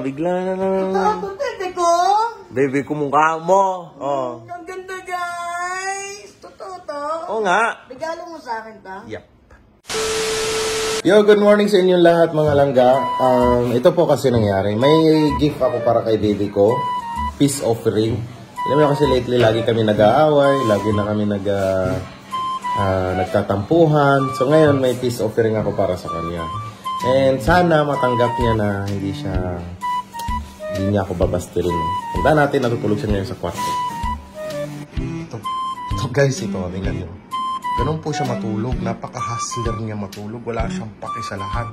bigla na lang. Ito, bebe ko. Baby, kumukha mo. Oh. Ang ganda, guys. Totoo to. Oo nga. Regalo mo sa akin ta. Yep. Yo, good morning sa inyong lahat mga langga. Um, ito po kasi nangyari. May gift ako para kay baby ko. Peace offering. Alam mo kasi lately lagi kami nag-aaway, lagi na kami nag ah, nagtatampuhan. So ngayon may peace offering ako para sa kanya. And sana matanggap niya na hindi siya hindi niya ako babastirin. Tanda natin natutulog siya ngayon sa kwarto. Ito, ito guys, ito, tingnan niyo. Ganun po siya matulog. Napaka-hustler niya matulog. Wala siyang paki sa lahat.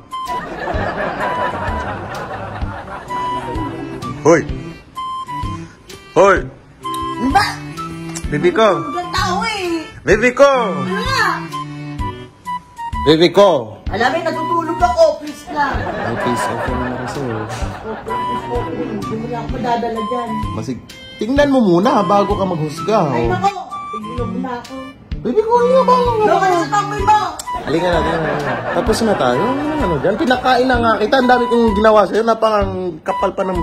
Hoy! Hoy! Ba? Baby ko! Ko eh. Baby ko! Ano nga? Baby ko! Alam mo, natutulog ako. Please lang. Ay, peace offering na kasi. oh. Hindi mo ako madadala dyan. Masig... Tingnan mo muna bago ka maghusga. Ay, oh. nako. Tigilog na ako. Baby ko, ano ba? Ka na sa tamboy mo. Halika na, halika na. Tapos na tayo. Ano, ano dyan? Pinakain na nga kita. Ang dami kong ginawa sa'yo na parang kapal pa ng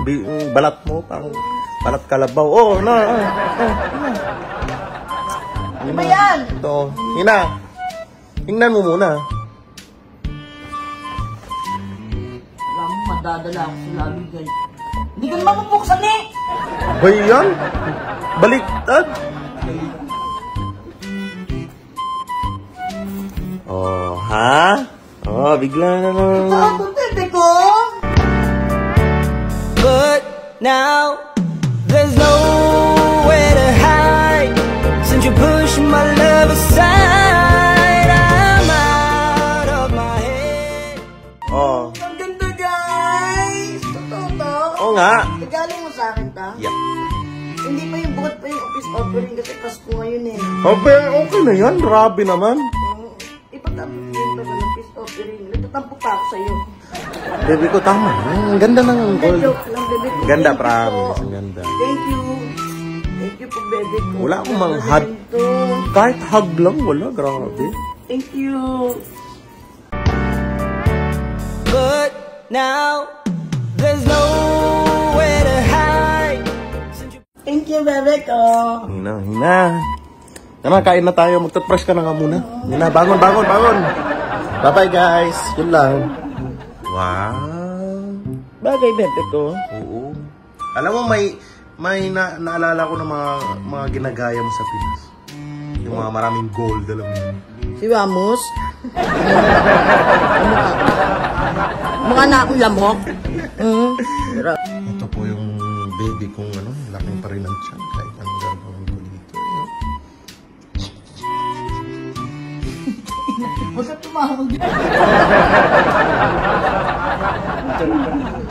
balat mo. Parang balat kalabaw. Oh, na. Ah, ah, Ano ba yan? Ito. Hina. Tingnan mo muna. Madadala ako sa lagi guys. Hindi ka naman mabuksan eh. Ba yan? Baliktad. Oh, ha? Oh, bigla na lang. Ito, bebe ko. But now nga. Regalo mo sa akin ta. Yeah. Hindi pa yung bukod pa yung office offering kasi Pasko ngayon eh. Okay, okay na yan. Grabe naman. Oo. Ipagtampo ko yung pala ng office offering. Nagtatampo pa ako sa'yo. Baby ko, tama. Ang ganda ng gold. joke lang, bebe ko. Ganda, promise. Ang ganda. Thank you. Thank you po, bebe ko. Wala akong din to. Kahit hug lang, wala. Grabe. Thank you. But now Thank you, bebe ko. Hina, hina. Tara, kain na tayo. Magtutbrush ka na nga muna. Hina, bangon, bangon, bangon. Bye-bye, guys. Yun lang. Wow. Bagay, bebe ko. Oo. Alam mo, may may na, naalala ko ng mga, mga ginagaya mo sa Pinas. Yung mga maraming gold, alam mo. Si Ramos. Mga na akong lamok. Mm. Baby kong ano, laking pa rin ng tiyan. Kahit anong gagawin ko dito. Ayun. Huwag ka tumawag.